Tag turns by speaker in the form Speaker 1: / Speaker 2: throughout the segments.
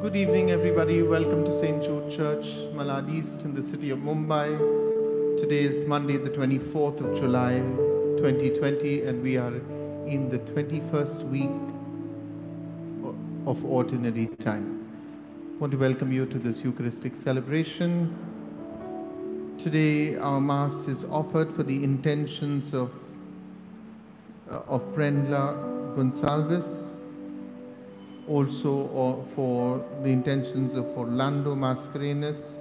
Speaker 1: Good evening, everybody. Welcome to St. Jude Church, Malad East, in the city of Mumbai. Today is Monday, the 24th of July, 2020, and we are in the 21st week of Ordinary Time. I want to welcome you to this Eucharistic celebration. Today, our Mass is offered for the intentions of, uh, of Brenda Gonsalves, also or for the intentions of Orlando Mascarenhas,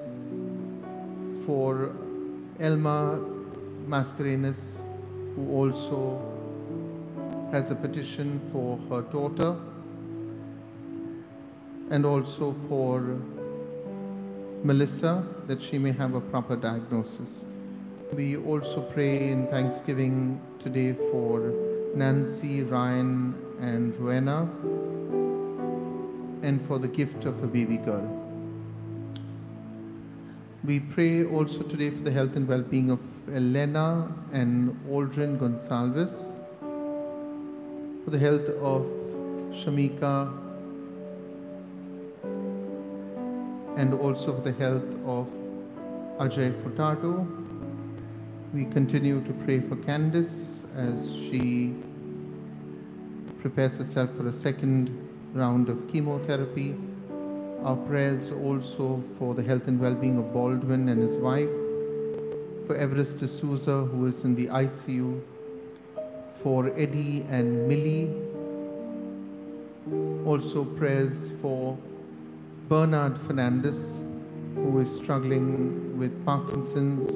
Speaker 1: for Elma Mascarenhas, who also has a petition for her daughter, and also for Melissa that she may have a proper diagnosis. We also pray in thanksgiving today for Nancy, Ryan, and Rowena and for the gift of a baby girl. We pray also today for the health and well-being of Elena and Aldrin Gonsalves, for the health of Shamika, and also for the health of Ajay Furtado. We continue to pray for Candice as she prepares herself for a second round of chemotherapy. Our prayers also for the health and well-being of Baldwin and his wife, for Everest D'Souza who is in the ICU, for Eddie and Millie. Also prayers for Bernard Fernandez who is struggling with Parkinson's.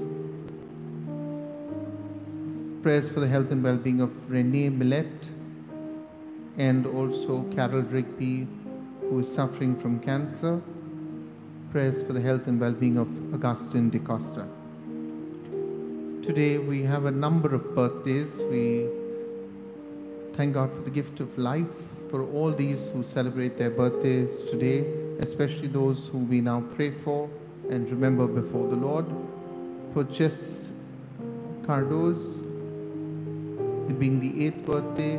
Speaker 1: Prayers for the health and well-being of Renee Millet and also Carol Rigby, who is suffering from cancer. Prayers for the health and well-being of Augustine de Costa. Today we have a number of birthdays. We thank God for the gift of life, for all these who celebrate their birthdays today, especially those who we now pray for and remember before the Lord. For Jess Cardoz, it being the eighth birthday,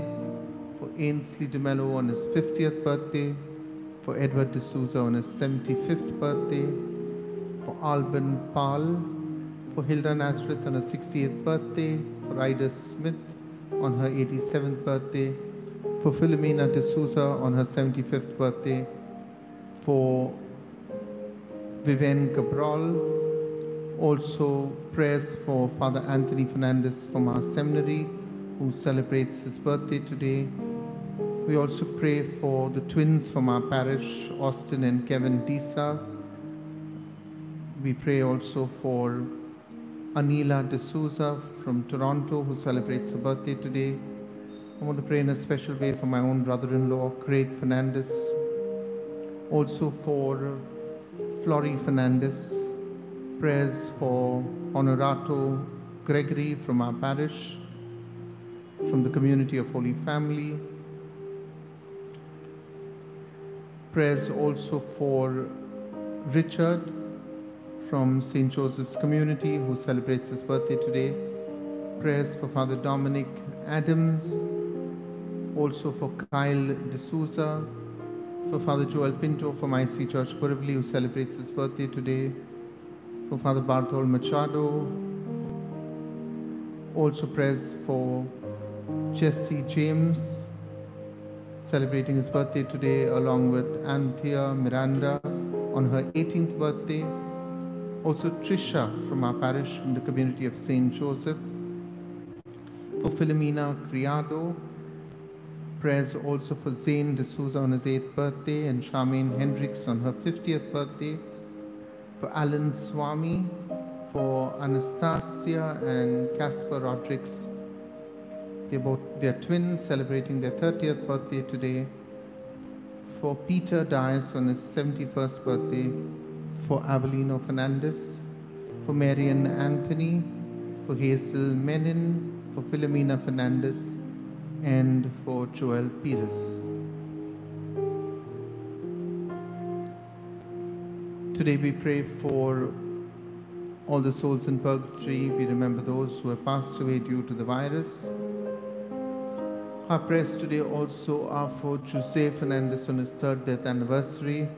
Speaker 1: for Ainsley DeMello on his 50th birthday, for Edward D'Souza on his 75th birthday, for Alban Pal, for Hilda Nazareth on her 68th birthday, for Ida Smith on her 87th birthday, for Philomena D'Souza on her 75th birthday, for Vivian Cabral, also prayers for Father Anthony Fernandez from our seminary, who celebrates his birthday today. We also pray for the twins from our parish, Austin and Kevin Disa. We pray also for Anila D'Souza from Toronto, who celebrates her birthday today. I want to pray in a special way for my own brother-in-law, Craig Fernandez. Also for Flory Fernandez. Prayers for Honorato Gregory from our parish, from the community of Holy Family. Prayers also for Richard from St. Joseph's community who celebrates his birthday today. Prayers for Father Dominic Adams, also for Kyle D'Souza, for Father Joel Pinto from IC Church Borivali who celebrates his birthday today, for Father Bartol Machado, also prayers for Jesse James celebrating his birthday today along with Anthea Miranda on her 18th birthday. Also Trisha from our parish from the community of St. Joseph. For Filomena Criado. Prayers also for Zane D'Souza on his 8th birthday and Charmaine Hendricks on her 50th birthday. For Alan Swami. For Anastasia and Casper Rodriguez they're both twins celebrating their 30th birthday today. For Peter Dias on his 71st birthday. For Avelino Fernandez. For Marian Anthony. For Hazel Menin. For Philomena Fernandez. And for Joel Pires. Today we pray for all the souls in purgatory. We remember those who have passed away due to the virus. Our prayers today also are for Jose Fernandez on his third death anniversary,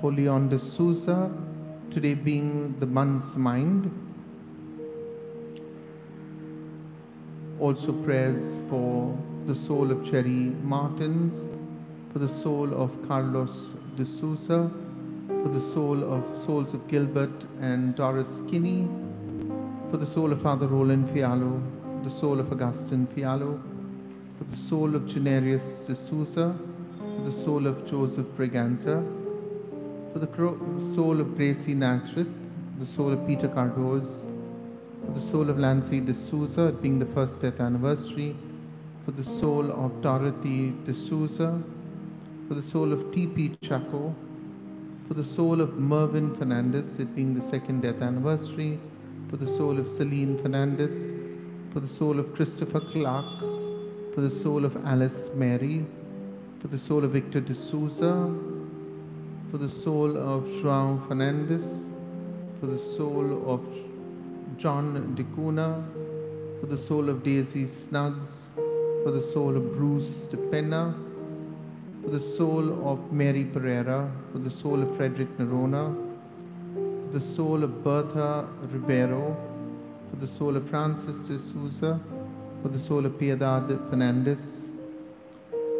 Speaker 1: for Leon de Souza, today being the month's mind. Also prayers for the soul of Cherry Martins, for the soul of Carlos de Souza, for the soul of souls of Gilbert and Doris Kinney, for the soul of Father Roland Fialho, the soul of Augustine Fialho, for the soul of Generius de Souza, for the soul of Joseph Braganza, for the soul of Gracie Nazareth, the soul of Peter Cardoz, for the soul of Lancy de Souza, it being the first death anniversary, for the soul of Dorothy de Souza, for the soul of T.P. Chacko, for the soul of Mervyn Fernandez, it being the second death anniversary, for the soul of Celine Fernandez, for the soul of Christopher Clark, for the soul of Alice Mary, for the soul of Victor de Souza, for the soul of João Fernandez, for the soul of John de for the soul of Daisy Snuggs, for the soul of Bruce de Pena, for the soul of Mary Pereira, for the soul of Frederick Nerona, for the soul of Bertha Ribeiro, for the soul of Francis de Souza, for the soul of Piedad Fernandez,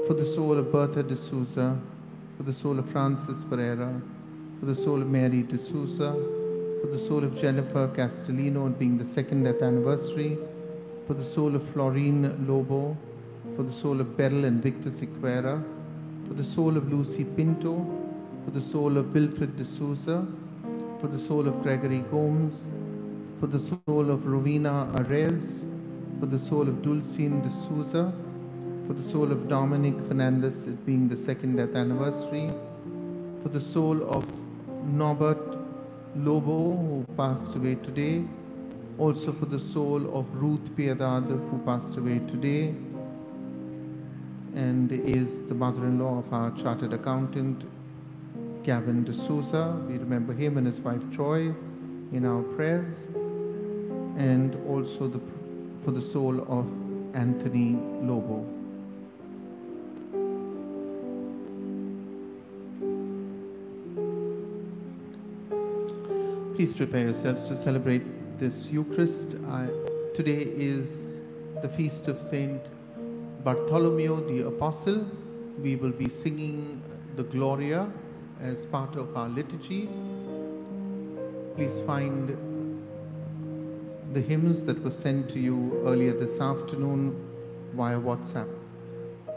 Speaker 1: for the soul of Bertha de Souza, for the soul of Francis Pereira, for the soul of Mary de Souza, for the soul of Jennifer Castellino it being the second death anniversary, for the soul of Florine Lobo, for the soul of Beryl and Victor Sequeira, for the soul of Lucy Pinto, for the soul of Wilfred de Souza, for the soul of Gregory Gomes, for the soul of Rowena Arez, for the soul of Dulcine de Souza, for the soul of Dominic Fernandez, it being the second death anniversary, for the soul of Norbert Lobo, who passed away today, also for the soul of Ruth Piedad, who passed away today, and is the mother-in-law of our chartered accountant, Gavin de Souza. We remember him and his wife Joy in our prayers, and also the, for the soul of Anthony Lobo. Please prepare yourselves to celebrate this Eucharist. I, today is the feast of Saint Bartholomew the Apostle. We will be singing the Gloria as part of our liturgy. Please find the hymns that were sent to you earlier this afternoon via WhatsApp.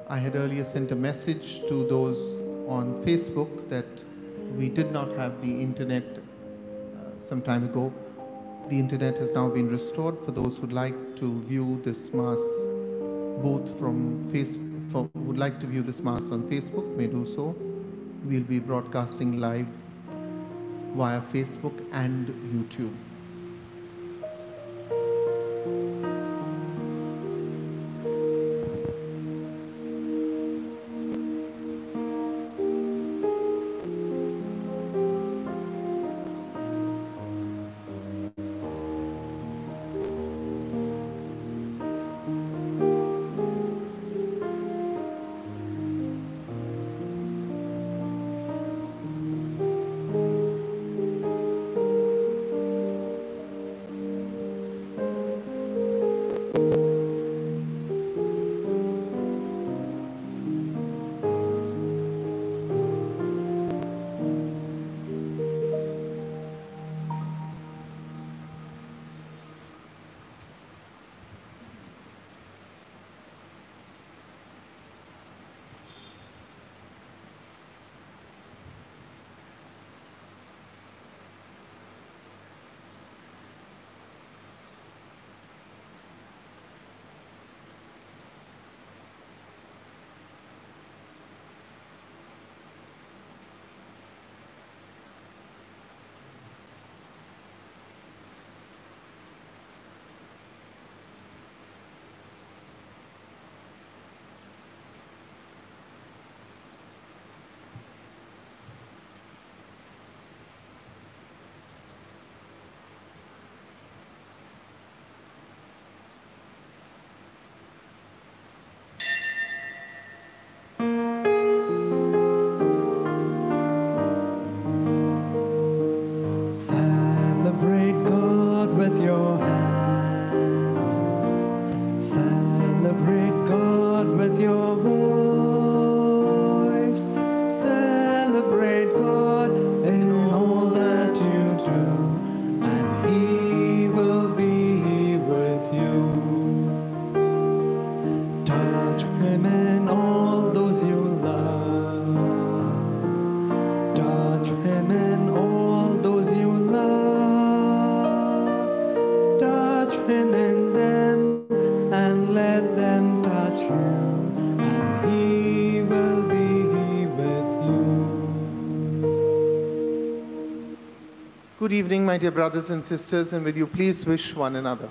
Speaker 1: I had earlier sent a message to those on Facebook that we did not have the internet uh, some time ago. The internet has now been restored for those who'd like to view this Mass both from Facebook, would like to view this Mass on Facebook may do so. We'll be broadcasting live via Facebook and YouTube. Good evening, my dear brothers and sisters, and will you please wish one another?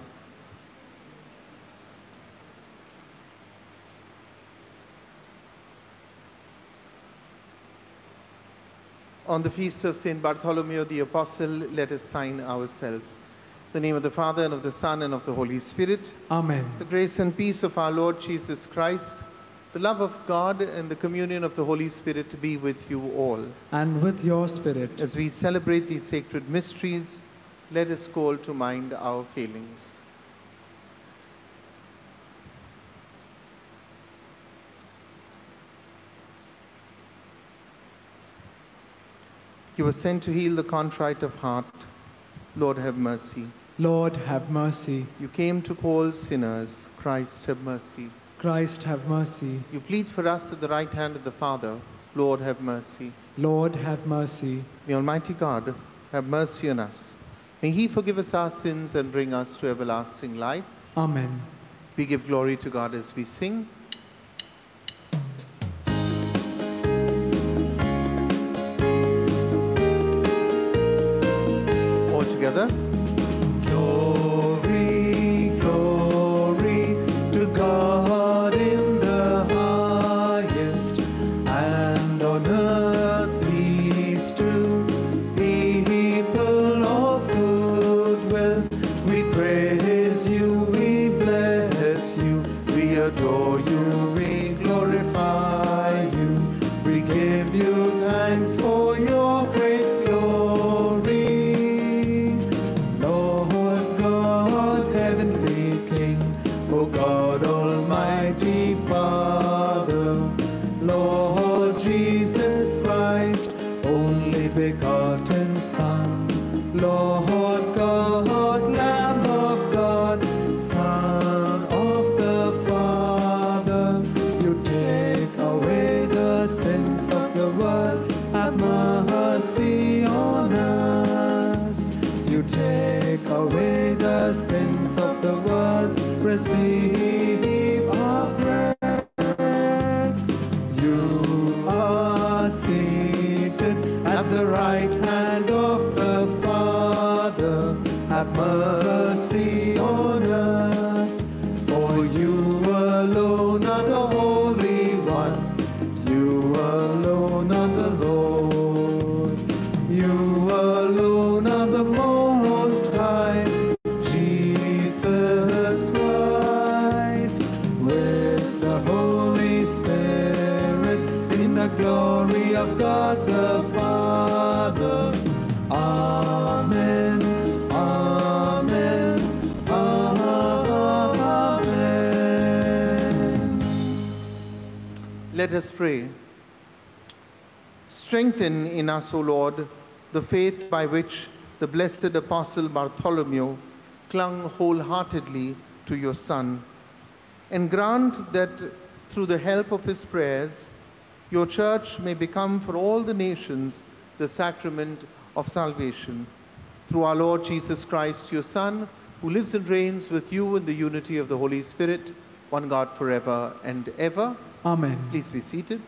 Speaker 1: On the feast of St. Bartholomew the Apostle, let us sign ourselves. In the name of the Father, and of the Son, and of the Holy Spirit.
Speaker 2: Amen.
Speaker 1: The grace and peace of our Lord Jesus Christ, the love of God, and the communion of the Holy Spirit to be with you all.
Speaker 2: And with your spirit,
Speaker 1: As we celebrate these sacred mysteries, let us call to mind our failings. You were sent to heal the contrite of heart. Lord, have mercy.
Speaker 2: Lord, have mercy.
Speaker 1: You came to call sinners. Christ, have mercy.
Speaker 2: Christ, have mercy.
Speaker 1: You plead for us at the right hand of the Father. Lord, have mercy.
Speaker 2: Lord, have mercy.
Speaker 1: May Almighty God have mercy on us. May He forgive us our sins and bring us to everlasting life.
Speaker 2: Amen.
Speaker 1: We give glory to God as we sing. Let us pray. Strengthen in us, O Lord, the faith by which the blessed Apostle Bartholomew clung wholeheartedly to your Son, and grant that through the help of his prayers, your church may become for all the nations the sacrament of salvation. Through our Lord Jesus Christ, your Son, who lives and reigns with you in the unity of the Holy Spirit, one God forever and ever.
Speaker 2: Amen.
Speaker 1: Please be seated.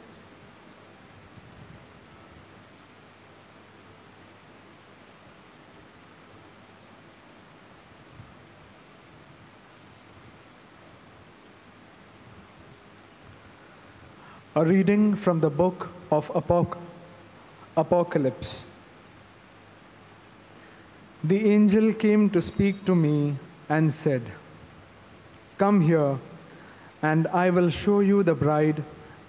Speaker 2: A reading from the book of Apoc- Apocalypse. The angel came to speak to me and said, Come here, and I will show you the bride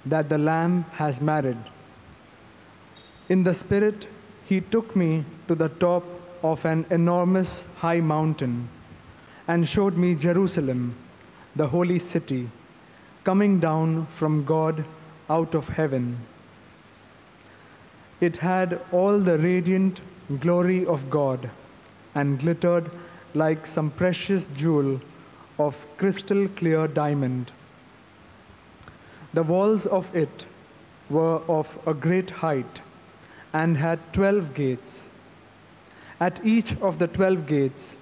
Speaker 2: that the Lamb has married. In the Spirit, he took me to the top of an enormous high mountain and showed me Jerusalem, the holy city, coming down from God out of heaven. It had all the radiant glory of God and glittered like some precious jewel of crystal clear diamond. The walls of it were of a great height and had twelve gates. At each of the twelve gates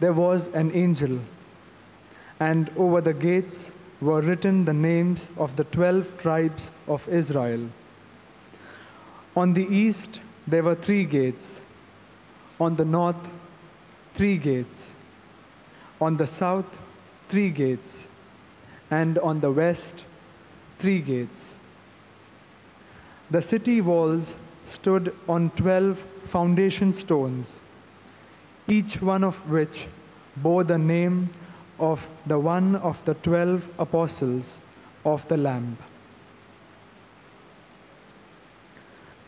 Speaker 2: there was an angel, and over the gates were written the names of the twelve tribes of Israel. On the east there were three gates. On the north, three gates. On the south, three gates. And on the west, three gates. The city walls stood on 12 foundation stones, each one of which bore the name of the one of the 12 apostles of the Lamb.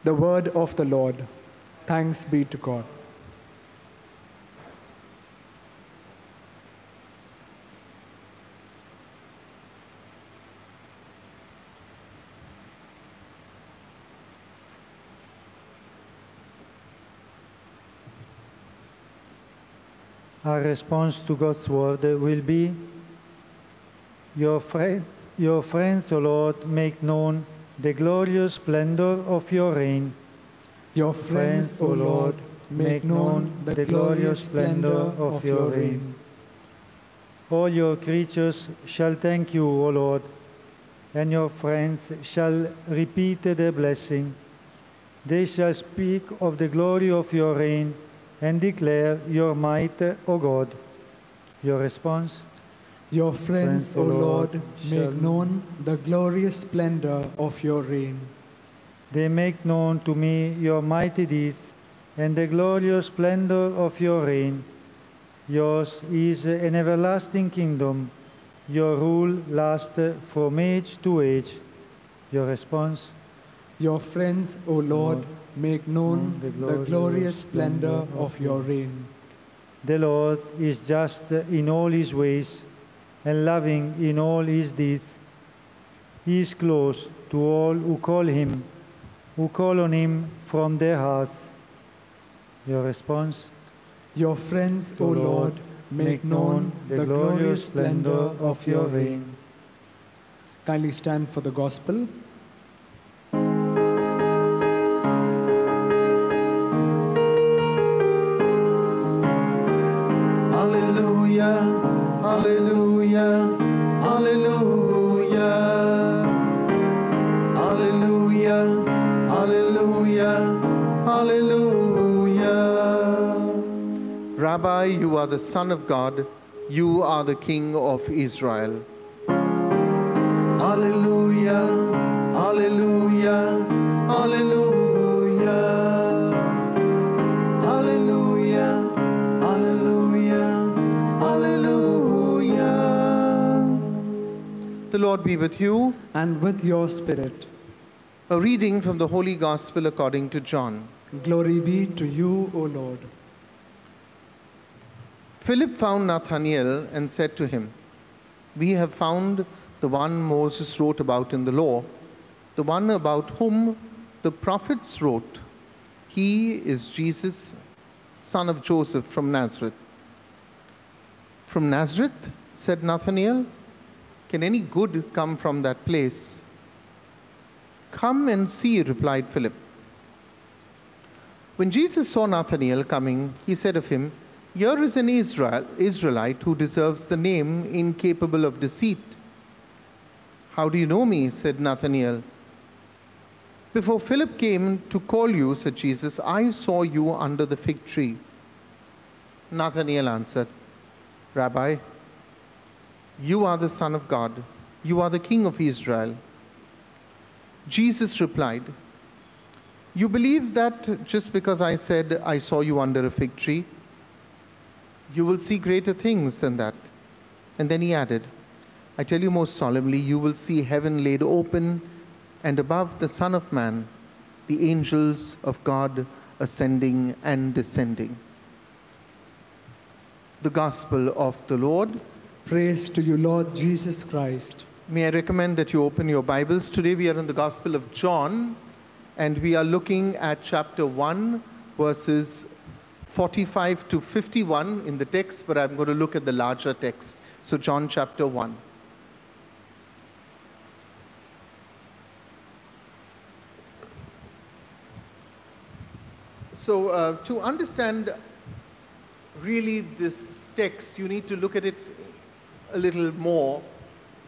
Speaker 2: The word of the Lord. Thanks be to God.
Speaker 3: Our response to God's word will be Your, friend, your friends, O Lord, make known the glorious splendor of your reign.
Speaker 2: Your friends, O Lord, make known the glorious splendor of your reign.
Speaker 3: All your creatures shall thank you, O Lord, and your friends shall repeat their blessing. They shall speak of the glory of your reign and declare your might, O God. Your response?
Speaker 2: Your friends, O Lord, make known the glorious splendor of your reign.
Speaker 3: They make known to me your mighty deeds and the glorious splendor of your reign. Yours is an everlasting kingdom. Your rule lasts from age to age. Your response?
Speaker 2: Your friends, O Lord, make known
Speaker 3: the
Speaker 2: the glorious splendor of your reign.
Speaker 3: The Lord is just in all his ways and loving in all his deeds. He is close to all who call him, who call on him from their hearts. Your response?
Speaker 2: Your friends, O Lord, make known the glorious splendor of your reign. Kindly stand for the gospel.
Speaker 1: Rabbi, you are the Son of God, you are the King of Israel. Hallelujah, hallelujah, hallelujah. The Lord be with you.
Speaker 2: And with your spirit,
Speaker 1: A reading from the Holy Gospel according to John.
Speaker 2: glory be to you, O Lord.
Speaker 1: Philip found Nathanael and said to him, We have found the one Moses wrote about in the law, the one about whom the prophets wrote. He is Jesus, son of Joseph from Nazareth. From Nazareth, said Nathanael, can any good come from that place? Come and see, replied Philip. When Jesus saw Nathanael coming, he said of him, Here is an Israel, Israelite who deserves the name incapable of deceit. How do you know me? said Nathanael. Before Philip came to call you, said Jesus, I saw you under the fig tree. Nathanael answered, Rabbi, you are the Son of God, you are the King of Israel. Jesus replied, You believe that just because I said I saw you under a fig tree? You will see greater things than that. And then he added, I tell you most solemnly, you will see heaven laid open, and above the Son of Man, the angels of God ascending and descending. The Gospel of the Lord.
Speaker 2: Praise to you, Lord Jesus Christ.
Speaker 1: May I recommend that you open your Bibles? Today we are in the Gospel of John, and we are looking at chapter 1, verses 45 to 51 in the text, but I'm going to look at the larger text. So, John chapter 1. So, uh, to understand really this text, you need to look at it a little more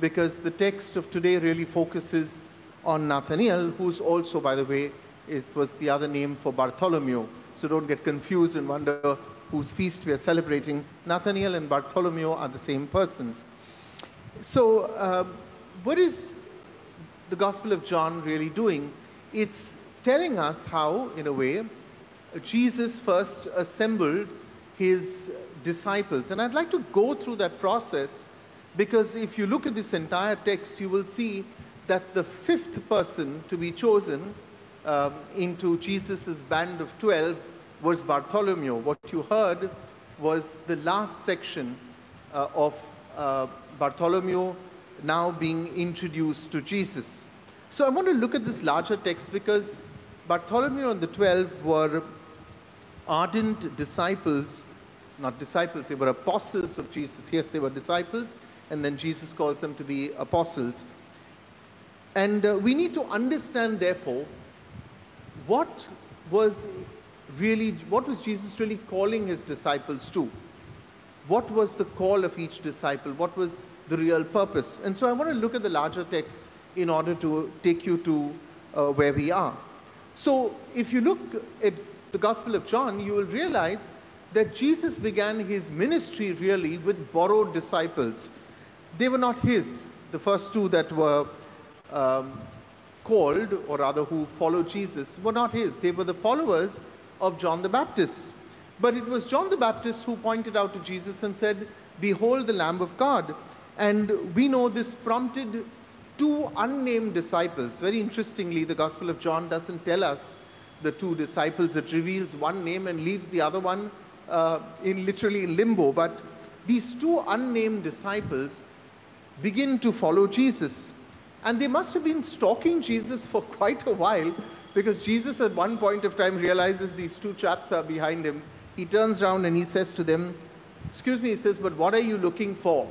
Speaker 1: because the text of today really focuses on Nathaniel, who's also, by the way, It was the other name for Bartholomew. So don't get confused and wonder whose feast we are celebrating. Nathaniel and Bartholomew are the same persons. So, um, what is the Gospel of John really doing? It's telling us how, in a way, Jesus first assembled his disciples. And I'd like to go through that process because if you look at this entire text, you will see that the fifth person to be chosen um, into Jesus' band of 12 was Bartholomew. What you heard was the last section uh, of uh, Bartholomew now being introduced to Jesus. So I want to look at this larger text because Bartholomew and the 12 were ardent disciples, not disciples, they were apostles of Jesus. Yes, they were disciples, and then Jesus calls them to be apostles. And uh, we need to understand, therefore, what was really, what was Jesus really calling his disciples to? What was the call of each disciple? What was the real purpose? And so I want to look at the larger text in order to take you to uh, where we are. So if you look at the Gospel of John, you will realize that Jesus began his ministry really with borrowed disciples. They were not his, the first two that were um, called, or rather who followed Jesus, were not his. They were the followers of John the Baptist. But it was John the Baptist who pointed out to Jesus and said, Behold the Lamb of God. And we know this prompted two unnamed disciples. Very interestingly, the Gospel of John doesn't tell us the two disciples, it reveals one name and leaves the other one uh, in literally in limbo. But these two unnamed disciples begin to follow Jesus. And they must have been stalking Jesus for quite a while because Jesus, at one point of time, realizes these two chaps are behind him. He turns around and he says to them, Excuse me, he says, but what are you looking for?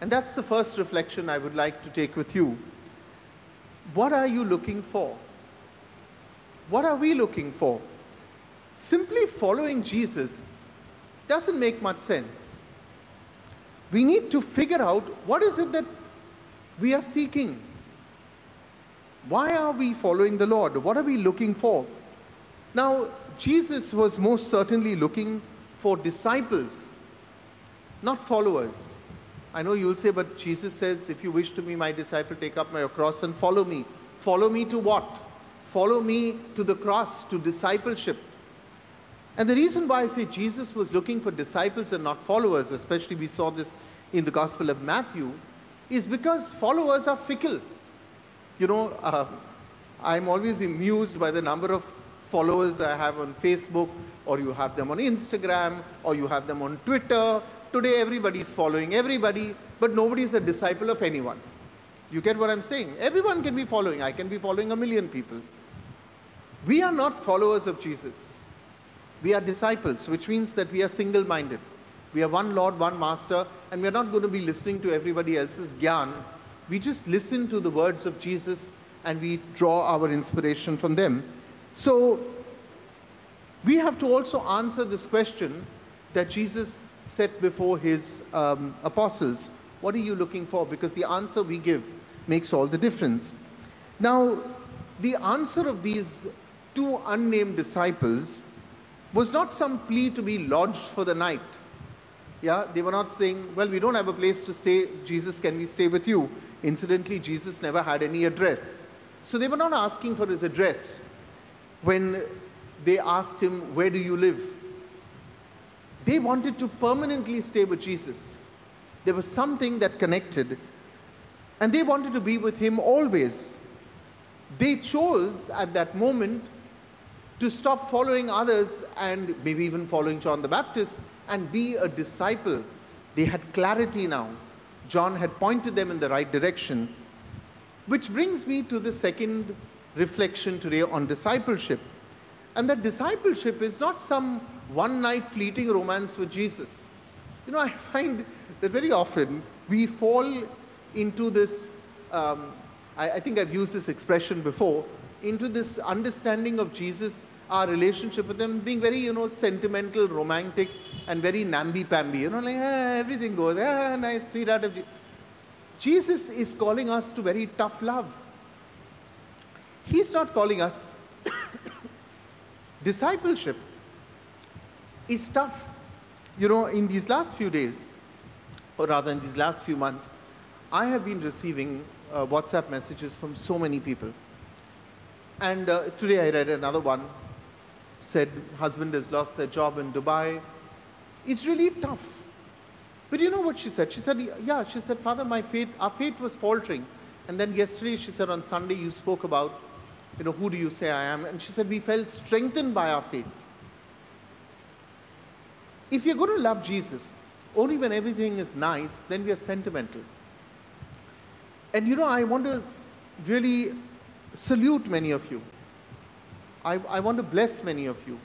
Speaker 1: And that's the first reflection I would like to take with you. What are you looking for? What are we looking for? Simply following Jesus doesn't make much sense. We need to figure out what is it that we are seeking. Why are we following the Lord? What are we looking for? Now, Jesus was most certainly looking for disciples, not followers. I know you'll say, but Jesus says, if you wish to be my disciple, take up my cross and follow me. Follow me to what? Follow me to the cross, to discipleship. And the reason why I say Jesus was looking for disciples and not followers, especially we saw this in the Gospel of Matthew, is because followers are fickle. You know, uh, I'm always amused by the number of followers I have on Facebook, or you have them on Instagram, or you have them on Twitter. Today, everybody is following everybody, but nobody is a disciple of anyone. You get what I'm saying? Everyone can be following. I can be following a million people. We are not followers of Jesus. We are disciples, which means that we are single minded. We are one Lord, one Master, and we are not going to be listening to everybody else's gyan. We just listen to the words of Jesus and we draw our inspiration from them. So, we have to also answer this question that Jesus set before his um, apostles What are you looking for? Because the answer we give makes all the difference. Now, the answer of these two unnamed disciples was not some plea to be lodged for the night. Yeah, they were not saying, Well, we don't have a place to stay. Jesus, can we stay with you? Incidentally, Jesus never had any address. So they were not asking for his address when they asked him, Where do you live? They wanted to permanently stay with Jesus. There was something that connected, and they wanted to be with him always. They chose at that moment to stop following others and maybe even following John the Baptist and be a disciple. They had clarity now. John had pointed them in the right direction. Which brings me to the second reflection today on discipleship. And that discipleship is not some one night fleeting romance with Jesus. You know, I find that very often we fall into this, um, I, I think I've used this expression before, into this understanding of Jesus, our relationship with Him being very, you know, sentimental, romantic, and very namby-pamby. You know, like, ah, everything goes, ah, nice, sweetheart of Jesus. Jesus is calling us to very tough love. He's not calling us discipleship is tough. You know, in these last few days, or rather in these last few months, I have been receiving uh, WhatsApp messages from so many people. And uh, today I read another one, said husband has lost their job in Dubai. It's really tough. But you know what she said? She said, yeah, she said, Father, my faith, our faith was faltering. And then yesterday she said, on Sunday you spoke about, you know, who do you say I am? And she said, we felt strengthened by our faith. If you're going to love Jesus, only when everything is nice, then we are sentimental. And you know, I want to really salute many of you. I, I want to bless many of you.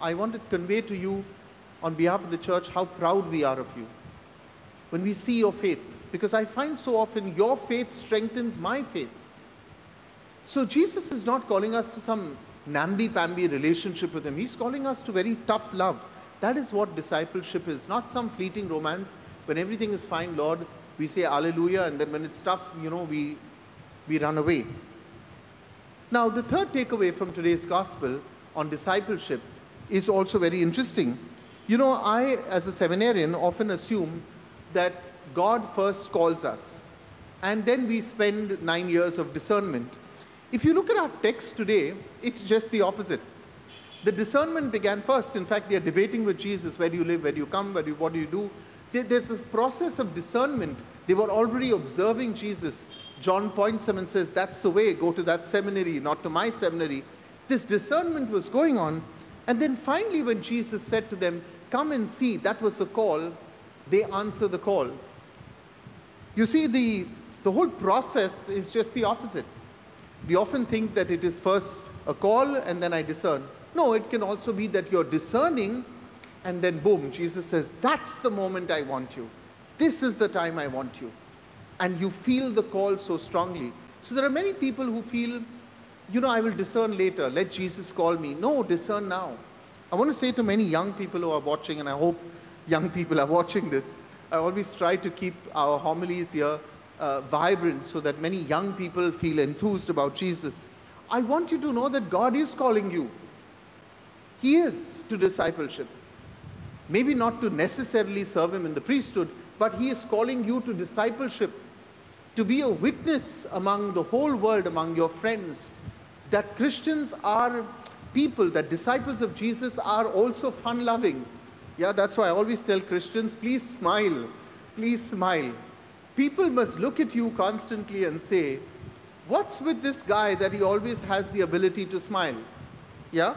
Speaker 1: I want to convey to you, on behalf of the church, how proud we are of you. When we see your faith, because I find so often your faith strengthens my faith. So Jesus is not calling us to some namby-pamby relationship with him. He's calling us to very tough love. That is what discipleship is, not some fleeting romance. When everything is fine, Lord, we say hallelujah, and then when it's tough, you know, we, we run away. Now, the third takeaway from today's gospel on discipleship is also very interesting. You know, I, as a seminarian, often assume that God first calls us, and then we spend nine years of discernment. If you look at our text today, it's just the opposite. The discernment began first. In fact, they are debating with Jesus where do you live, where do you come, where do you, what do you do? There's this process of discernment. They were already observing Jesus. John points them and says, That's the way, go to that seminary, not to my seminary. This discernment was going on. And then finally, when Jesus said to them, Come and see, that was the call, they answer the call. You see, the, the whole process is just the opposite. We often think that it is first a call and then I discern. No, it can also be that you're discerning and then boom, Jesus says, That's the moment I want you. This is the time I want you. And you feel the call so strongly. So there are many people who feel, you know, I will discern later. Let Jesus call me. No, discern now. I want to say to many young people who are watching, and I hope young people are watching this, I always try to keep our homilies here uh, vibrant so that many young people feel enthused about Jesus. I want you to know that God is calling you. He is to discipleship. Maybe not to necessarily serve Him in the priesthood, but He is calling you to discipleship, to be a witness among the whole world, among your friends, that Christians are people, that disciples of Jesus are also fun loving. Yeah, that's why I always tell Christians please smile, please smile. People must look at you constantly and say, What's with this guy that he always has the ability to smile? Yeah?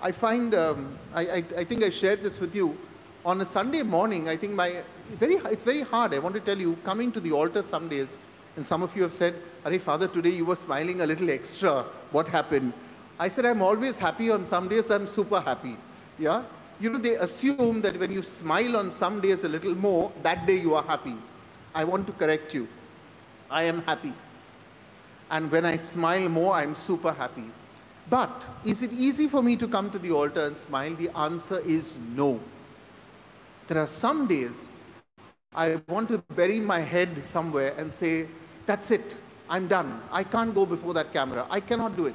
Speaker 1: I find, um, I, I, I, think I shared this with you. On a Sunday morning, I think my, very, it's very hard. I want to tell you, coming to the altar some days, and some of you have said, Are Father, today you were smiling a little extra. What happened? I said, I'm always happy on some days, I'm super happy. Yeah? You know, they assume that when you smile on some days a little more, that day you are happy. I want to correct you. I am happy. And when I smile more, I'm super happy. But is it easy for me to come to the altar and smile? The answer is no. There are some days I want to bury my head somewhere and say, That's it, I'm done. I can't go before that camera. I cannot do it.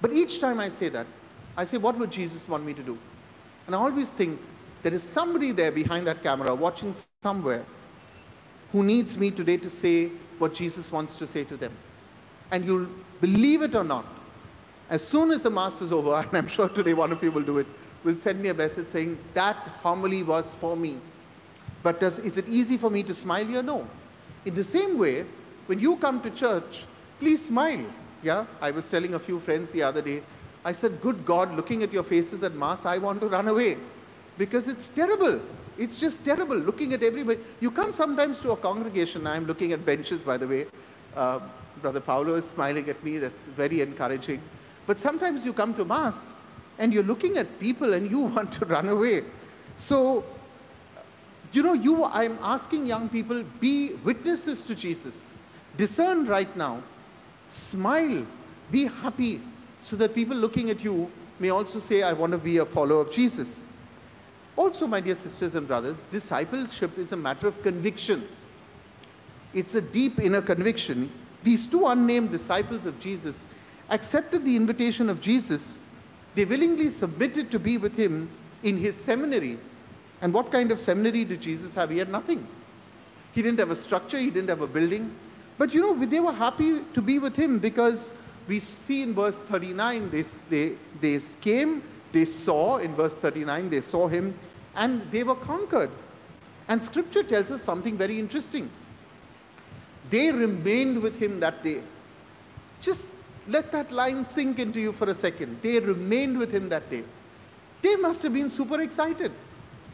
Speaker 1: But each time I say that, I say, What would Jesus want me to do? And I always think there is somebody there behind that camera watching somewhere who needs me today to say what Jesus wants to say to them. And you'll believe it or not, as soon as the Mass is over, and I'm sure today one of you will do it, will send me a message saying, That homily was for me. But does, is it easy for me to smile here? No. In the same way, when you come to church, please smile. Yeah, I was telling a few friends the other day, I said, Good God, looking at your faces at Mass, I want to run away because it's terrible. It's just terrible looking at everybody. You come sometimes to a congregation, I'm looking at benches, by the way. Uh, Brother Paulo is smiling at me, that's very encouraging. But sometimes you come to Mass and you're looking at people and you want to run away. So, you know, you, I'm asking young people, be witnesses to Jesus. Discern right now. Smile. Be happy so that people looking at you may also say, I want to be a follower of Jesus. Also, my dear sisters and brothers, discipleship is a matter of conviction. It's a deep inner conviction. These two unnamed disciples of Jesus accepted the invitation of Jesus They willingly submitted to be with him in his seminary. And what kind of seminary did Jesus have? He had nothing. He didn't have a structure, he didn't have a building. But you know, they were happy to be with him because we see in verse 39, they, they, they came, they saw, in verse 39, they saw him, and they were conquered. And scripture tells us something very interesting. They remained with him that day. Just let that line sink into you for a second. They remained with him that day. They must have been super excited.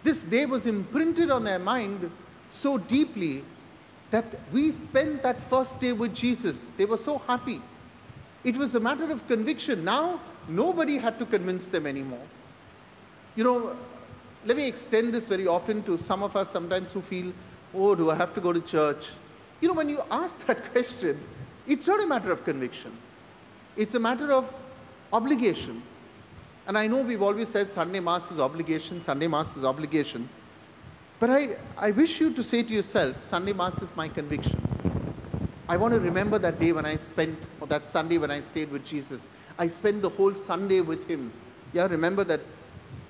Speaker 1: This day was imprinted on their mind so deeply that we spent that first day with Jesus. They were so happy. It was a matter of conviction. Now, nobody had to convince them anymore. You know, let me extend this very often to some of us sometimes who feel, oh, do I have to go to church? You know, when you ask that question, it's not a matter of conviction. It's a matter of obligation. And I know we've always said Sunday Mass is obligation, Sunday Mass is obligation. But I, I wish you to say to yourself, Sunday Mass is my conviction. I want to remember that day when I spent, or that Sunday when I stayed with Jesus. I spent the whole Sunday with Him. Yeah, remember that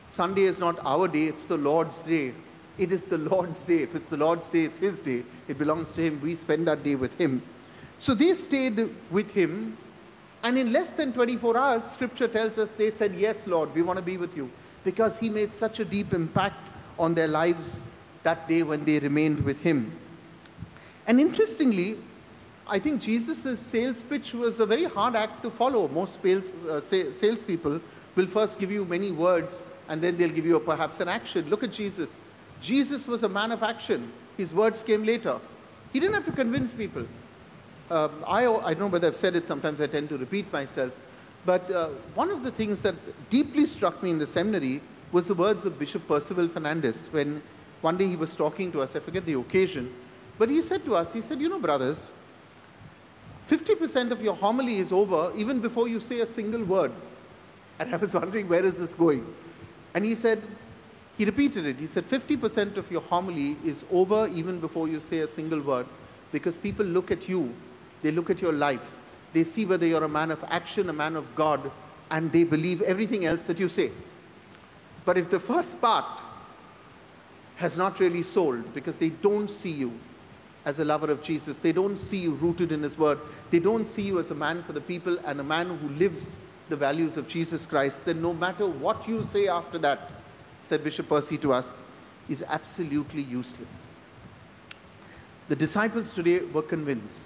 Speaker 1: Sunday is not our day, it's the Lord's day. It is the Lord's day. If it's the Lord's day, it's His day. It belongs to Him. We spend that day with Him. So they stayed with Him. And in less than 24 hours, Scripture tells us they said, Yes, Lord, we want to be with you. Because He made such a deep impact on their lives that day when they remained with Him. And interestingly, I think Jesus' sales pitch was a very hard act to follow. Most sales, uh, salespeople will first give you many words and then they'll give you a, perhaps an action. Look at Jesus. Jesus was a man of action. His words came later. He didn't have to convince people. Um, I, I don't know whether I've said it, sometimes I tend to repeat myself. But uh, one of the things that deeply struck me in the seminary was the words of Bishop Percival Fernandez when one day he was talking to us, I forget the occasion, but he said to us, he said, You know, brothers, 50% of your homily is over even before you say a single word. And I was wondering, where is this going? And he said, he repeated it. He said, 50% of your homily is over even before you say a single word because people look at you, they look at your life, they see whether you're a man of action, a man of God, and they believe everything else that you say. But if the first part has not really sold because they don't see you as a lover of Jesus, they don't see you rooted in His Word, they don't see you as a man for the people and a man who lives the values of Jesus Christ, then no matter what you say after that, said Bishop Percy to us, is absolutely useless. The disciples today were convinced.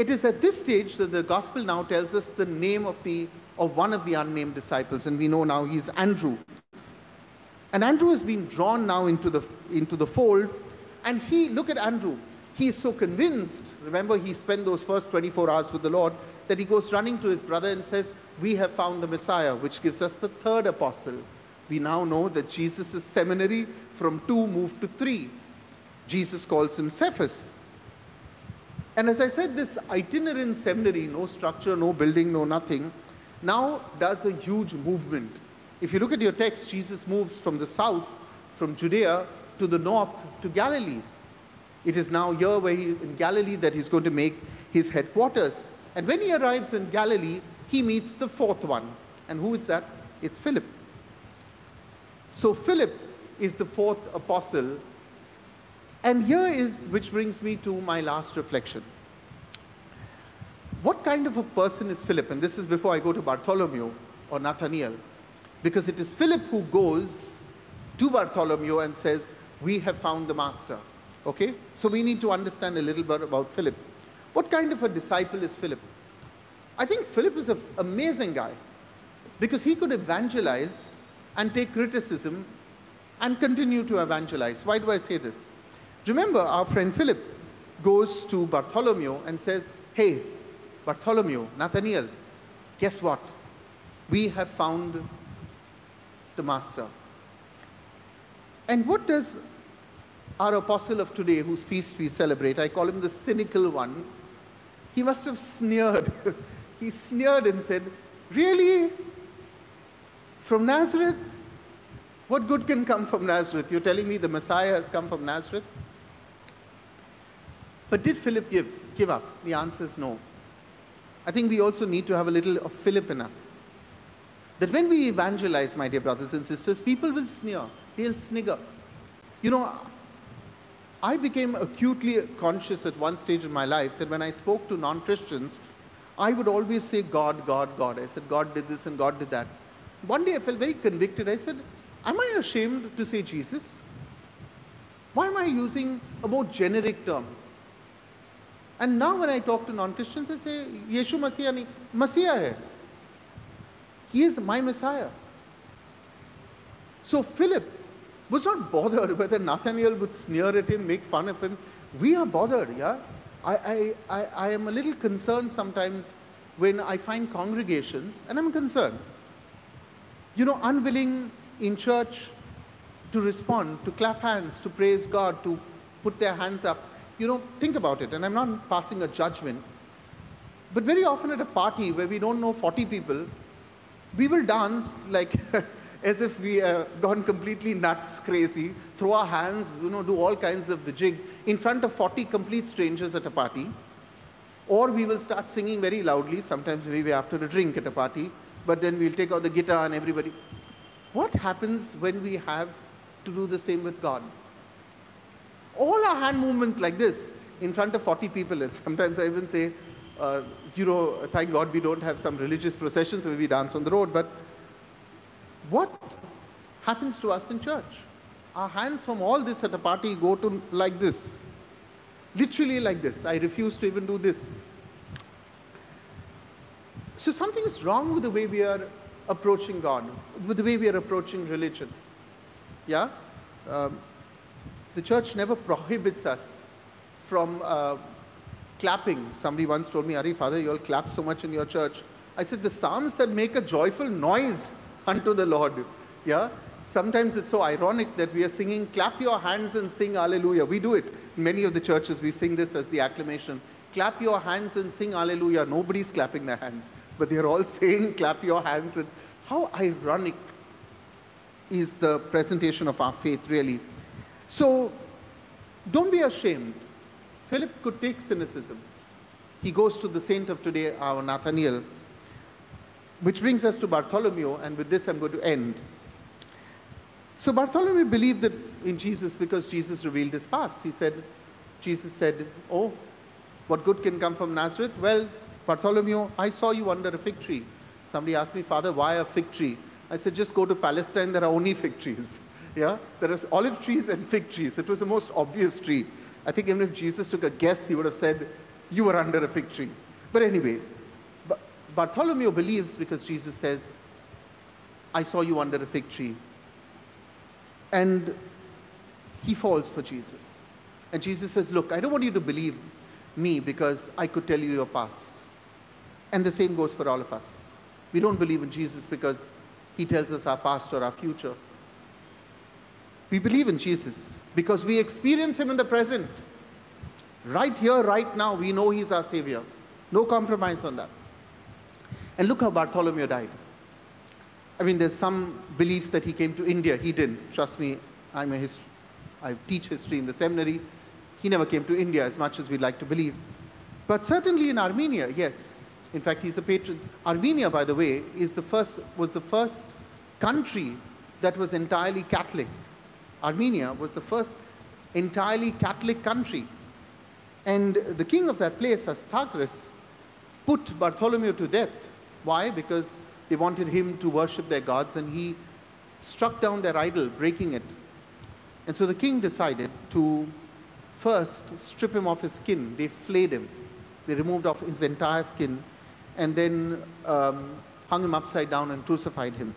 Speaker 1: It is at this stage that the gospel now tells us the name of the of one of the unnamed disciples, and we know now he's Andrew. And Andrew has been drawn now into the into the fold, and he look at Andrew. He is so convinced. Remember, he spent those first 24 hours with the Lord that he goes running to his brother and says, We have found the Messiah, which gives us the third apostle. We now know that Jesus' seminary from two moved to three. Jesus calls him Cephas. And as I said, this itinerant seminary, no structure, no building, no nothing, now does a huge movement. If you look at your text, Jesus moves from the south, from Judea, to the north, to Galilee. It is now here where he, in Galilee that he's going to make his headquarters. And when he arrives in Galilee, he meets the fourth one. And who is that? It's Philip. So Philip is the fourth apostle. And here is, which brings me to my last reflection. What kind of a person is Philip? And this is before I go to Bartholomew or Nathaniel. Because it is Philip who goes to Bartholomew and says, We have found the Master. Okay? So we need to understand a little bit about Philip. What kind of a disciple is Philip? I think Philip is an amazing guy because he could evangelize and take criticism and continue to evangelize. Why do I say this? Remember, our friend Philip goes to Bartholomew and says, Hey, Bartholomew, Nathaniel, guess what? We have found the Master. And what does our apostle of today, whose feast we celebrate, I call him the cynical one, he must have sneered. he sneered and said, Really? From Nazareth? What good can come from Nazareth? You're telling me the Messiah has come from Nazareth? But did Philip give, give up? The answer is no. I think we also need to have a little of Philip in us. that when we evangelize, my dear brothers and sisters, people will sneer, they'll snigger. You know, I became acutely conscious at one stage in my life that when I spoke to non Christians, I would always say, God, God, God. I said, God did this and God did that. One day I felt very convicted. I said, Am I ashamed to say Jesus? Why am I using a more generic term? And now when I talk to non-Christians, I say, Yeshu nahi, Masiah hai. He is my Messiah. So Philip was not bothered whether Nathaniel would sneer at him, make fun of him. We are bothered, yeah? I, I, I, I am a little concerned sometimes when I find congregations, and I'm concerned, you know, unwilling in church to respond, to clap hands, to praise God, to put their hands up. You know, think about it, and I'm not passing a judgment. But very often at a party where we don't know 40 people, we will dance like as if we have gone completely nuts, crazy, throw our hands, you know, do all kinds of the jig in front of 40 complete strangers at a party. Or we will start singing very loudly, sometimes maybe after a drink at a party, but then we'll take out the guitar and everybody. What happens when we have to do the same with God? All our hand movements like this in front of 40 people, and sometimes I even say, uh, you know, thank God we don't have some religious processions where we dance on the road, but what happens to us in church? Our hands from all this at a party go to like this. Literally like this. I refuse to even do this. So something is wrong with the way we are approaching God, with the way we are approaching religion. Yeah? Um, the church never prohibits us from uh, clapping. Somebody once told me, Ari, Father, you all clap so much in your church. I said, the Psalms said, make a joyful noise unto the Lord. Yeah? Sometimes it's so ironic that we are singing, clap your hands and sing hallelujah. We do it. In many of the churches, we sing this as the acclamation. Clap your hands and sing hallelujah. Nobody's clapping their hands, but they're all saying, clap your hands. And how ironic is the presentation of our faith, really. So don't be ashamed. Philip could take cynicism. He goes to the saint of today, our Nathaniel, which brings us to Bartholomew, and with this I'm going to end. So Bartholomew believed that in Jesus because Jesus revealed his past. He said, Jesus said, Oh, what good can come from Nazareth? Well, Bartholomew, I saw you under a fig tree. Somebody asked me, Father, why a fig tree? I said, just go to Palestine, there are only fig trees. Yeah, there are olive trees and fig trees. It was the most obvious tree. I think even if Jesus took a guess, he would have said, You were under a fig tree. But anyway, Bartholomew believes because Jesus says, I saw you under a fig tree. And he falls for Jesus. And Jesus says, Look, I don't want you to believe me because I could tell you your past. And the same goes for all of us. We don't believe in Jesus because he tells us our past or our future. We believe in Jesus because we experience him in the present. Right here, right now, we know he's our Savior. No compromise on that. And look how Bartholomew died. I mean, there's some belief that he came to India. He didn't. Trust me, I'm a hist- I teach history in the seminary. He never came to India as much as we'd like to believe. But certainly in Armenia, yes. In fact, he's a patron. Armenia, by the way, is the first, was the first country that was entirely Catholic. Armenia was the first entirely Catholic country. And the king of that place, Astyages, put Bartholomew to death why? Because they wanted him to worship their gods and he struck down their idol, breaking it. And so the king decided to first strip him of his skin. They flayed him. They removed off his entire skin and then um, hung him upside down and crucified him.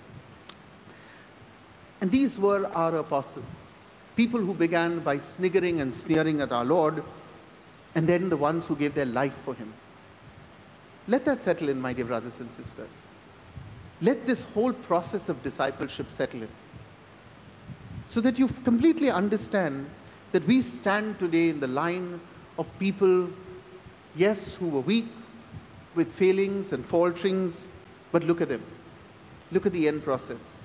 Speaker 1: And these were our apostles, people who began by sniggering and sneering at our Lord, and then the ones who gave their life for him. Let that settle in, my dear brothers and sisters. Let this whole process of discipleship settle in. So that you completely understand that we stand today in the line of people, yes, who were weak, with failings and falterings, but look at them. Look at the end process.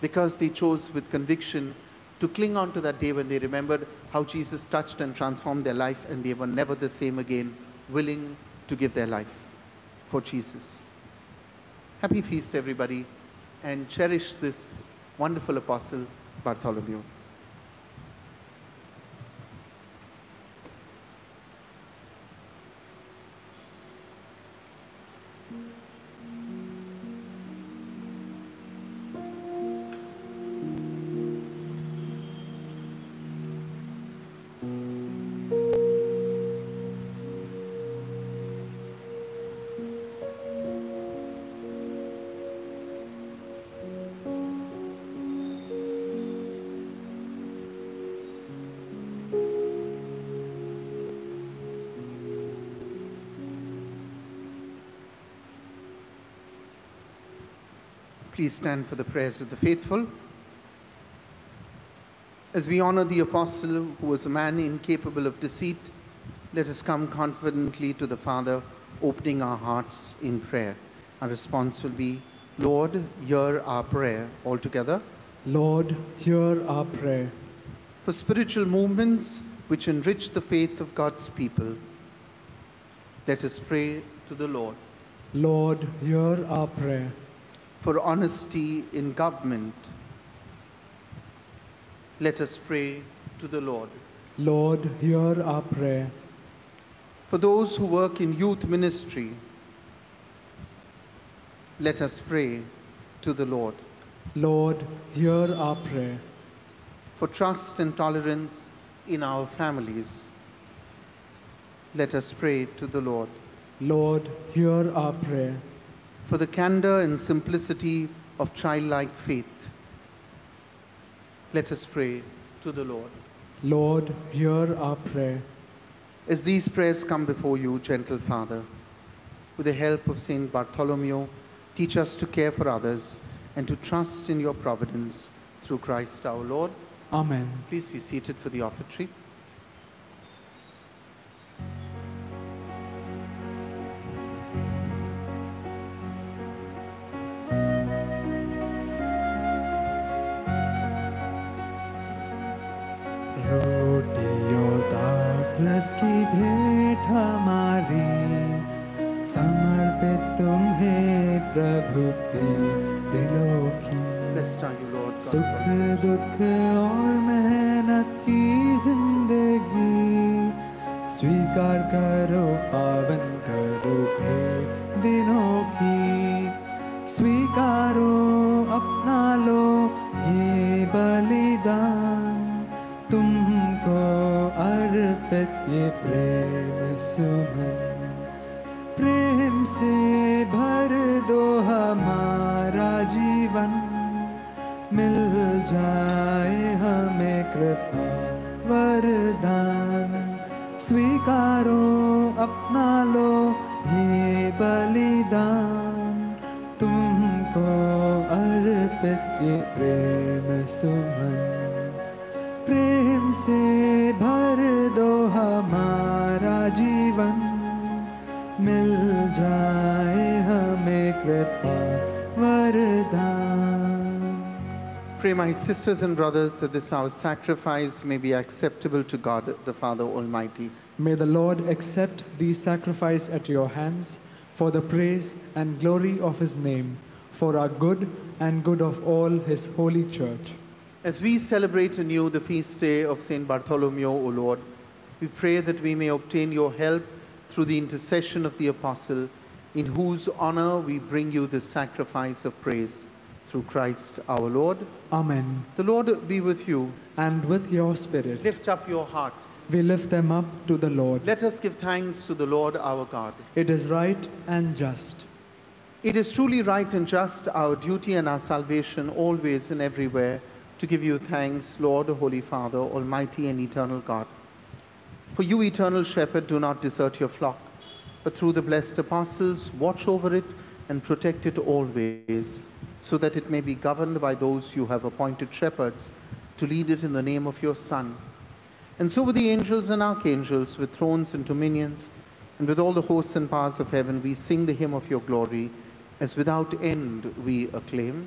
Speaker 1: Because they chose with conviction to cling on to that day when they remembered how Jesus touched and transformed their life and they were never the same again, willing to give their life for Jesus. Happy feast, everybody, and cherish this wonderful apostle, Bartholomew. Please stand for the prayers of the faithful. As we honor the apostle who was a man incapable of deceit, let us come confidently to the Father, opening our hearts in prayer. Our response will be, Lord, hear our prayer. All together.
Speaker 2: Lord, hear our prayer.
Speaker 1: For spiritual movements which enrich the faith of God's people, let us pray to the Lord.
Speaker 2: Lord, hear our prayer.
Speaker 1: For honesty in government, let us pray to the Lord.
Speaker 2: Lord, hear our prayer.
Speaker 1: For those who work in youth ministry, let us pray to the Lord.
Speaker 2: Lord, hear our prayer.
Speaker 1: For trust and tolerance in our families, let us pray to the Lord.
Speaker 2: Lord, hear our prayer.
Speaker 1: For the candor and simplicity of childlike faith, let us pray to the Lord.
Speaker 2: Lord, hear our prayer.
Speaker 1: As these prayers come before you, gentle Father, with the help of Saint Bartholomew, teach us to care for others and to trust in your providence through Christ our Lord.
Speaker 2: Amen.
Speaker 1: Please be seated for the offertory.
Speaker 2: दाखलस की भेंट हमारी समर्पित तुम्हें प्रभु दिलों की। सुख दुख और मेहनत की ज़िंदगी स्वीकार करो पावन करो भेंट दिनों की। स्वीकारो अपना लो ये बलिदान ये प्रेम सुमन, प्रेम से भर दो हमारा जीवन। मिल जाए हमें कृपा, वरदान। स्वीकारो, अपना लो ये बलिदान। तुमको अर्पित ये प्रेम सुमन, प्रेम से भर जीवन मिल जाए हमें कृपा वरदान
Speaker 1: Pray, my sisters and brothers, that this our sacrifice may be acceptable to God, the Father Almighty.
Speaker 2: May the Lord accept these sacrifice at your hands for the praise and glory of his name, for our good and good of all his holy church.
Speaker 1: As we celebrate anew the feast day of Saint Bartholomew, O Lord, we pray that we may obtain your help through the intercession of the apostle, in whose honor we bring you the sacrifice of praise. Through Christ our Lord.
Speaker 2: Amen.
Speaker 1: The Lord be with you.
Speaker 2: And with your spirit,
Speaker 1: Lift up your hearts.
Speaker 2: we lift them up to the Lord.
Speaker 1: Let us give thanks to the Lord our God.
Speaker 2: It is right and just.
Speaker 1: It is truly right and just, our duty and our salvation, always and everywhere, to give you thanks, Lord, Holy Father, Almighty and eternal God. For you, eternal shepherd, do not desert your flock, but through the blessed apostles, watch over it and protect it always, so that it may be governed by those you have appointed shepherds to lead it in the name of your Son. And so, with the angels and archangels, with thrones and dominions, and with all the hosts and powers of heaven, we sing the hymn of your glory, as without end we acclaim.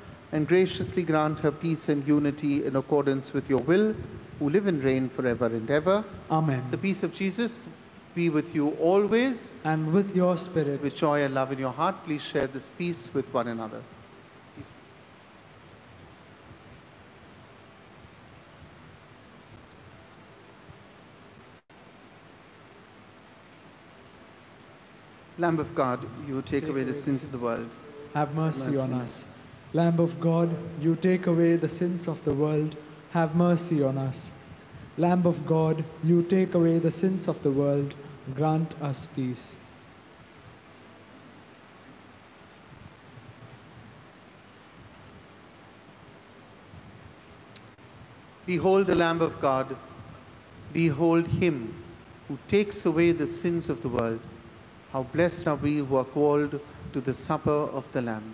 Speaker 1: and graciously grant her peace and unity in accordance with your will, who live and reign forever and ever.
Speaker 2: Amen.
Speaker 1: The peace of Jesus be with you always.
Speaker 2: And with your spirit,
Speaker 1: With joy and love in your heart, please share this peace with one another. Peace. Lamb of God, you take, away the sins of the world.
Speaker 2: have mercy on us. Lamb of God, you take away the sins of the world, have mercy on us. Lamb of God, you take away the sins of the world, grant us peace.
Speaker 1: Behold the Lamb of God. Behold him who takes away the sins of the world. How blessed are we who are called to the supper of the Lamb.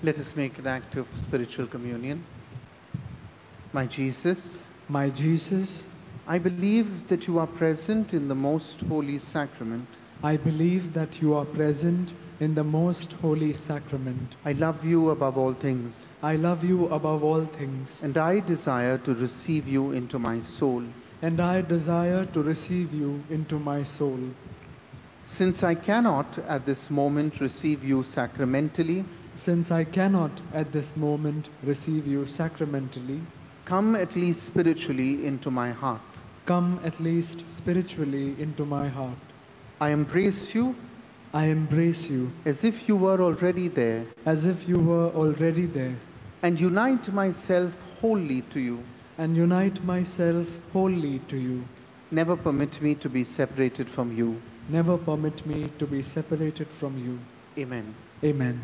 Speaker 1: Let us make an act of spiritual communion. My Jesus,
Speaker 2: my Jesus,
Speaker 1: I believe that you are present in the most holy sacrament.
Speaker 2: I believe that you are present in the most holy sacrament.
Speaker 1: I love you above all things,
Speaker 2: I love you above all things,
Speaker 1: and I desire to receive you into my soul.
Speaker 2: and I desire to receive you into my soul.
Speaker 1: Since I cannot at this moment receive you sacramentally,
Speaker 2: Since I cannot at this moment receive you sacramentally,
Speaker 1: come at least spiritually into my heart.
Speaker 2: come at least spiritually into my heart.
Speaker 1: I embrace you
Speaker 2: I embrace you
Speaker 1: as if you were already there,
Speaker 2: as if you were already there,
Speaker 1: and unite myself wholly to you.
Speaker 2: and unite myself wholly to you.
Speaker 1: Never permit me to be separated from you.
Speaker 2: Never permit me to be separated from you.
Speaker 1: Amen.
Speaker 2: Amen.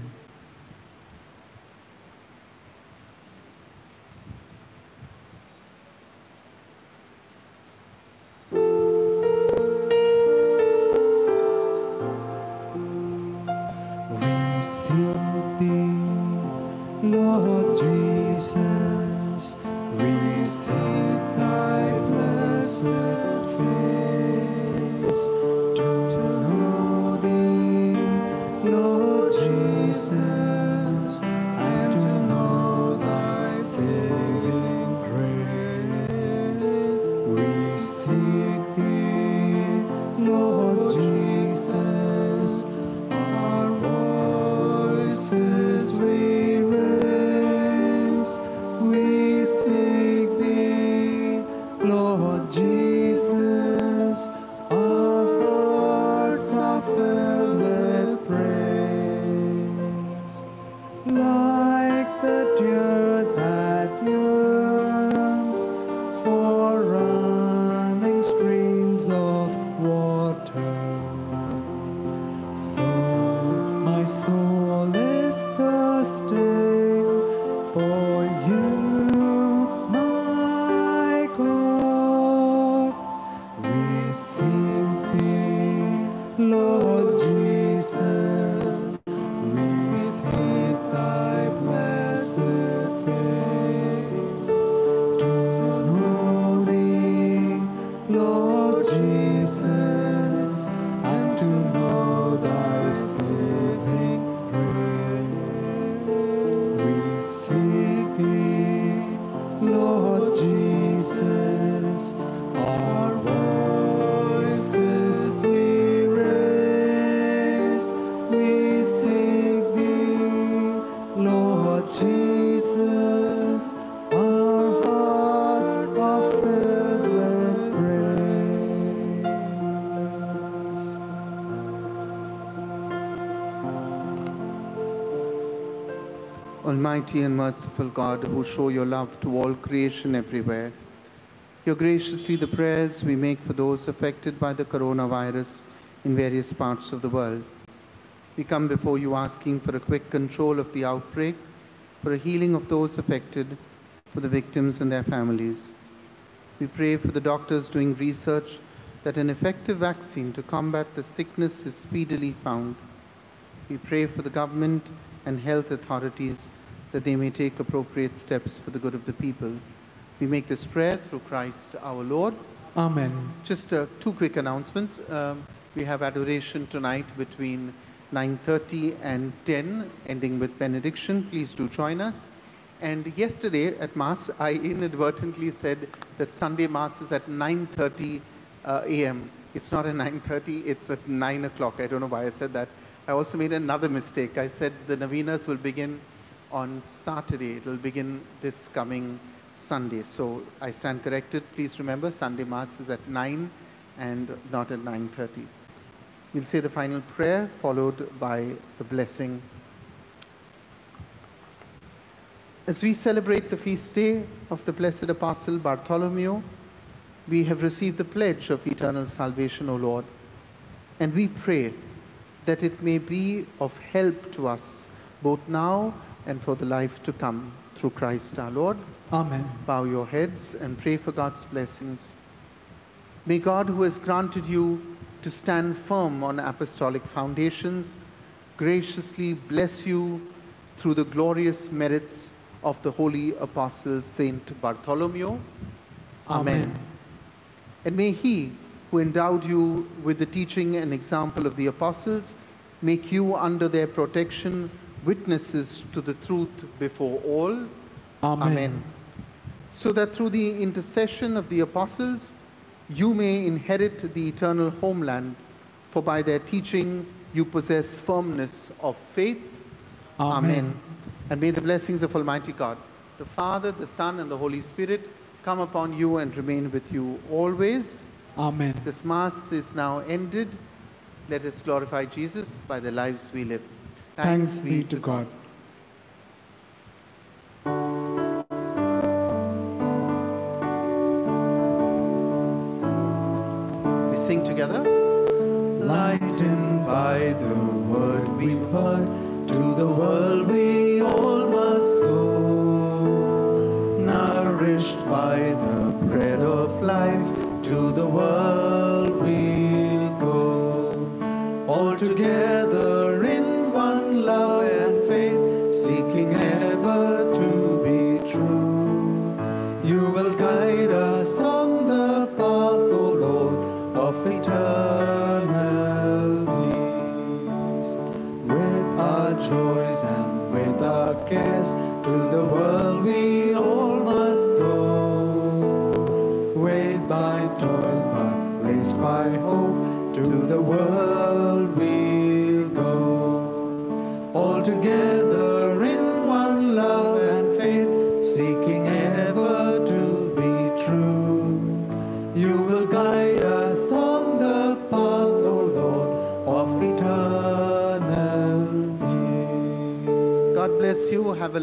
Speaker 1: Almighty and merciful God, who show your love to all creation everywhere, hear graciously the prayers we make for those affected by the coronavirus in various parts of the world. We come before you asking for a quick control of the outbreak, for a healing of those affected, for the victims and their families. We pray for the doctors doing research that an effective vaccine to combat the sickness is speedily found. We pray for the government and health authorities that they may take appropriate steps for the good of the people. We make this prayer through Christ our Lord.
Speaker 2: Amen.
Speaker 1: Just uh, two quick announcements. Um, we have adoration tonight between 9.30 and 10, ending with benediction. Please do join us. And yesterday at Mass, I inadvertently said that Sunday Mass is at 9.30 uh, a.m. It's not at 9.30, it's at 9 o'clock. I don't know why I said that. I also made another mistake. I said the Novenas will begin on Saturday. It will begin this coming Sunday. So I stand corrected. Please remember, Sunday Mass is at 9 and not at 9.30. We'll say the final prayer followed by the blessing. As we celebrate the feast day of the blessed apostle Bartholomew, we have received the pledge of eternal salvation, O Lord. And we pray that it may be of help to us both now and for the life to come through Christ our Lord.
Speaker 2: Amen.
Speaker 1: Bow your heads and pray for God's blessings. May God, who has granted you to stand firm on apostolic foundations, graciously bless you through the glorious merits of the holy apostle Saint Bartholomew.
Speaker 2: Amen.
Speaker 1: And may he who endowed you with the teaching and example of the apostles make you under their protection witnesses to the truth before all.
Speaker 2: Amen.
Speaker 1: So that through the intercession of the apostles, you may inherit the eternal homeland, for by their teaching you possess firmness of faith.
Speaker 2: Amen.
Speaker 1: And may the blessings of Almighty God, the Father, the Son, and the Holy Spirit come upon you and remain with you always.
Speaker 2: Amen.
Speaker 1: This Mass is now ended. Let us glorify Jesus by the lives we live.
Speaker 2: Thanks be to God.
Speaker 1: We sing together. Lightened by the word we've heard, to the world we all must go. Nourished by the bread of life, to the world we'll go. All together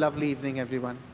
Speaker 1: lovely evening, everyone.